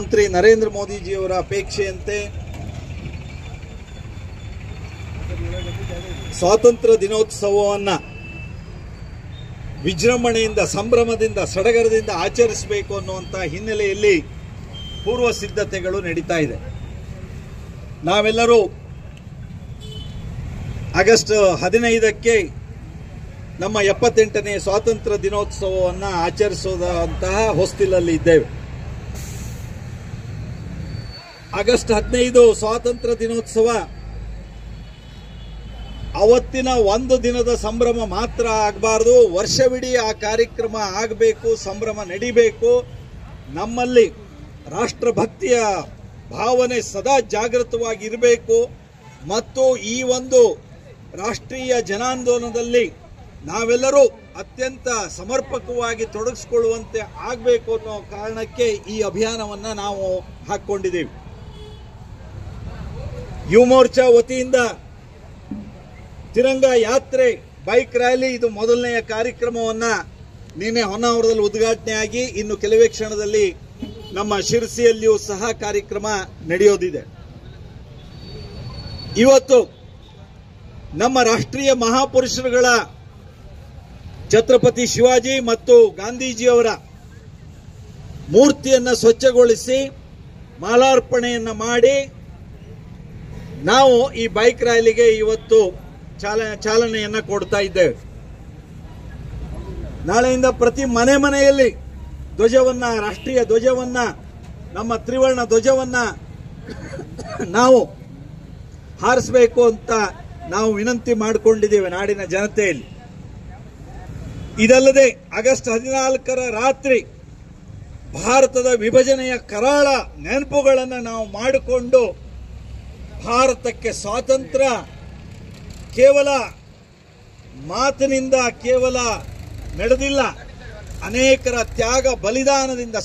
ಮಂತ್ರಿ ನರೇಂದ್ರ ಮೋದಿಜಿಯವರ ಅಪೇಕ್ಷೆಯಂತೆ ಸ್ವಾತಂತ್ರ್ಯ ದಿನೋತ್ಸವವನ್ನು ವಿಜೃಂಭಣೆಯಿಂದ, ಸಂಭ್ರಮದಿಂದ, ಸಡಗರದಿಂದ ಆಚರಿಸಬೇಕು ಅನ್ನುವಂಥ ಹಿನ್ನೆಲೆಯಲ್ಲಿ ಪೂರ್ವ ಸಿದ್ಧತೆಗಳು ನಡೀತಾ ಇದೆ. ನಾವೆಲ್ಲರೂ ಆಗಸ್ಟ್ ಹದಿನೈದಕ್ಕೆ ನಮ್ಮ ಎಪ್ಪತ್ತೆಂಟನೇ ಸ್ವಾತಂತ್ರ್ಯ ದಿನೋತ್ಸವವನ್ನು ಆಚರಿಸೋದಂತಹ ಹೊಸ್ತಿಲಲ್ಲಿ ಇದ್ದೇವೆ. ಆಗಸ್ಟ್ ಹದಿನೈದು ಸ್ವಾತಂತ್ರ್ಯ ದಿನೋತ್ಸವ. ಅವತ್ತಿನ ಒಂದು ದಿನದ ಸಂಭ್ರಮ ಮಾತ್ರ ಆಗಬಾರ್ದು. ವರ್ಷವಿಡೀ ಆ ಕಾರ್ಯಕ್ರಮ ಆಗಬೇಕು, ಸಂಭ್ರಮ ನಡಿಬೇಕು. ನಮ್ಮಲ್ಲಿ ರಾಷ್ಟ್ರಭಕ್ತಿಯ ಭಾವನೆ ಸದಾ ಜಾಗೃತವಾಗಿ ಇರಬೇಕು ಮತ್ತು ಈ ಒಂದು ರಾಷ್ಟ್ರೀಯ ಜನಾಂದೋಲನದಲ್ಲಿ ನಾವೆಲ್ಲರೂ ಅತ್ಯಂತ ಸಮರ್ಪಕವಾಗಿ ತೊಡಗಿಸ್ಕೊಳ್ಳುವಂತೆ ಆಗಬೇಕು ಅನ್ನೋ ಕಾರಣಕ್ಕೆ ಈ ಅಭಿಯಾನವನ್ನು ನಾವು ಹಾಕ್ಕೊಂಡಿದ್ದೀವಿ. ಯುವ ಮೋರ್ಚಾ ವತಿಯಿಂದ ತಿರಂಗ ಯಾತ್ರೆ, ಬೈಕ್ ರ್ಯಾಲಿ, ಇದು ಮೊದಲನೆಯ ಕಾರ್ಯಕ್ರಮವನ್ನ ನಿನ್ನೆ ಹೊನ್ನಾವರದಲ್ಲಿ ಉದ್ಘಾಟನೆಯಾಗಿ ಇನ್ನು ಕೆಲವೇ ಕ್ಷಣದಲ್ಲಿ ನಮ್ಮ ಶಿರಸಿಯಲ್ಲಿಯೂ ಸಹ ಕಾರ್ಯಕ್ರಮ ನಡೆಯೋದಿದೆ. ಇವತ್ತು ನಮ್ಮ ರಾಷ್ಟ್ರೀಯ ಮಹಾಪುರುಷರುಗಳ ಛತ್ರಪತಿ ಶಿವಾಜಿ ಮತ್ತು ಗಾಂಧೀಜಿಯವರ ಮೂರ್ತಿಯನ್ನು ಸ್ವಚ್ಛಗೊಳಿಸಿ ಮಾಲಾರ್ಪಣೆಯನ್ನು ಮಾಡಿ ನಾವು ಈ ಬೈಕ್ ರ್ಯಾಲಿಗೆ ಇವತ್ತು ಚಾಲ, ಚಾಲನೆಯನ್ನ ಕೊಡ್ತಾ ಇದ್ದೇವೆ. ನಾಳೆಯಿಂದ ಪ್ರತಿ ಮನೆ ಮನೆಯಲ್ಲಿ ಧ್ವಜವನ್ನ, ರಾಷ್ಟ್ರೀಯ ಧ್ವಜವನ್ನ, ನಮ್ಮ ತ್ರಿವರ್ಣ ಧ್ವಜವನ್ನ ನಾವು ಹಾರಿಸಬೇಕು ಅಂತ ನಾವು ವಿನಂತಿ ಮಾಡಿಕೊಂಡಿದ್ದೇವೆ ನಾಡಿನ ಜನತೆಯಲ್ಲಿ. ಇದಲ್ಲದೆ ಆಗಸ್ಟ್ ಹದಿನಾಲ್ಕರ ರಾತ್ರಿ ಭಾರತದ ವಿಭಜನೆಯ ಕರಾಳ ನೆನಪುಗಳನ್ನು ನಾವು ಮಾಡಿಕೊಂಡು ಭಾರತಕ್ಕೆ ಸ್ವಾತಂತ್ರ್ಯ ಕೇವಲ ಮಾತಿನಿಂದ ಕೇವಲ ನಡೆದಿಲ್ಲ. ಅನೇಕರ ತ್ಯಾಗ ಬಲಿದಾನದಿಂದ